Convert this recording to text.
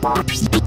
Bye.